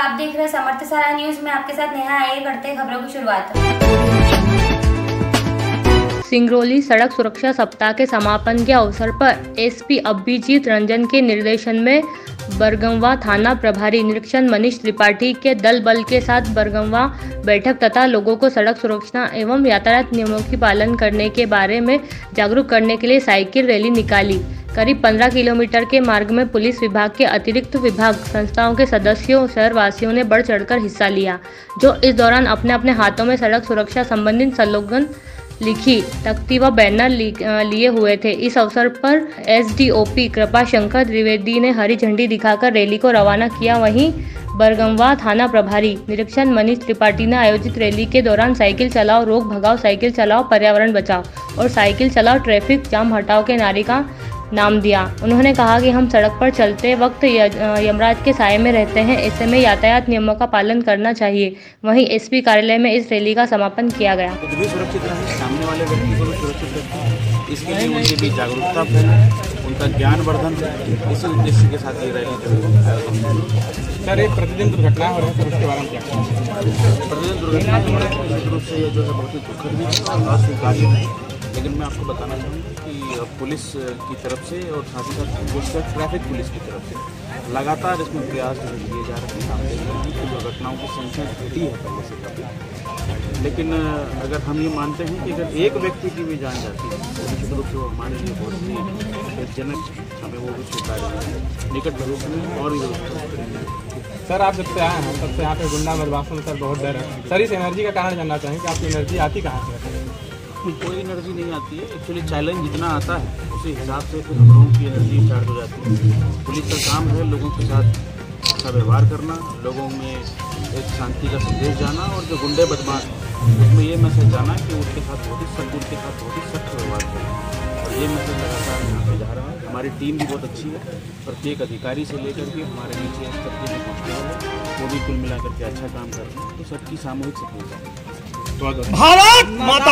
आप देख रहे हैं समर्थ सारा न्यूज़, में आपके साथ नेहा आइए करते खबरों की शुरुआत। सिंगरौली सड़क सुरक्षा सप्ताह के समापन के अवसर पर एसपी अभिजीत रंजन के निर्देशन में बरगंवा थाना प्रभारी निरीक्षण मनीष त्रिपाठी के दल बल के साथ बरगंवा बैठक तथा लोगों को सड़क सुरक्षा एवं यातायात नियमों की पालन करने के बारे में जागरूक करने के लिए साइकिल रैली निकाली। करीब 15 किलोमीटर के मार्ग में पुलिस विभाग के अतिरिक्त विभाग संस्थाओं के सदस्यों, शहरवासियों ने बढ़ चढ़कर हिस्सा लिया, जो इस दौरान अपने अपने हाथों में सड़क सुरक्षा संबंधित स्लोगन लिखी, तख्ती व बैनर लिए हुए थे। इस अवसर पर एसडीओपी कृपा शंकर द्विवेदी ने हरी झंडी दिखाकर रैली को रवाना किया। वहीं बरगंवा थाना प्रभारी निरीक्षण मनीष त्रिपाठी ने आयोजित रैली के दौरान साइकिल चलाओ, रोक भगाओ, साइकिल चलाओ, पर्यावरण बचाओ और साइकिल चलाओ, ट्रैफ़िक जाम हटाओ के नारे का नाम दिया। उन्होंने कहा कि हम सड़क पर चलते वक्त यमराज के साय में रहते हैं। ऐसे में यातायात नियमों का पालन करना चाहिए। वहीं एसपी कार्यालय में इस रैली का समापन किया गया। भी सुरक्षित रहें सामने वाले व्यक्ति को भी सुरक्षित रखें। इसके लिए उनके बीच जागरूकता फैले उनका ज्ञान वर्धन इसी उद्देश्य के साथ ये रैली सर एक प्रतिदिन दुर्घटना हो रही है सर उसके बारे में क्या? प्रतिदिन दुर्घटना निश्चित रूप से ये जो है बहुत ही दुखद भी है और अस्वीकार्य है। लेकिन मैं आपको बताना चाहूँगा कि पुलिस की तरफ़ से और साथ ही साथ विशेषकर ट्रैफ़िक पुलिस की तरफ़ से लगातार इसमें प्रयास किए जा रहे हैं। आप देख रहे हैं कि दुर्घटनाओं की संख्या घटी है पहले से काफ़ी। लेकिन अगर हम ये मानते हैं कि अगर एक व्यक्ति की भी जान जाती है तो निश्चित रूप से वो हमारे लिए बहुत ही जनक हमें वो भी स्वीकार निकट भविष्य में और भी व्यवस्था सर, आप जब से आए हैं तब से यहाँ पे गुंडा बदमाशों सर बहुत डर है। सर, इस एनर्जी का कारण जानना चाहेंगे कि आपकी एनर्जी आती कहाँ से है? कोई एनर्जी नहीं आती है। एक्चुअली चैलेंज जितना आता है उसी हिसाब से फिर हम लोगों की एनर्जी स्टार्ट हो जाती है। पुलिस का काम है लोगों के साथ अच्छा व्यवहार करना लोगों में एक शांति का संदेश जाना और जो गुंडे बदमाश उसमें ये मैसेज जाना कि उनके साथ बहुत ही सख्त उनके साथ बहुत ही सख्त व्यवहार करें। और ये मैसेज लगातार यहाँ पे जा रहा है। हमारी टीम भी बहुत अच्छी है प्रत्येक अधिकारी से लेकर के हमारे नीचे स्तर के जो कांस्टेबल है वो भी कुल मिलाकर के अच्छा काम कर रहे हैं। तो सबकी सामूहिक सफलता भारत माता